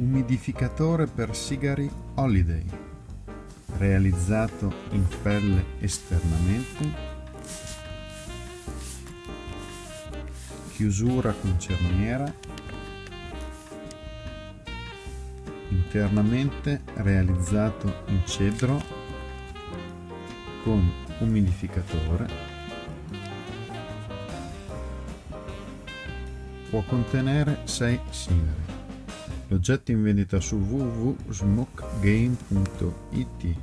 Umidificatore per sigari Holiday, realizzato in pelle esternamente, chiusura con cerniera, internamente realizzato in cedro con umidificatore, può contenere 6 sigari oggetti in vendita su www.smokegame.it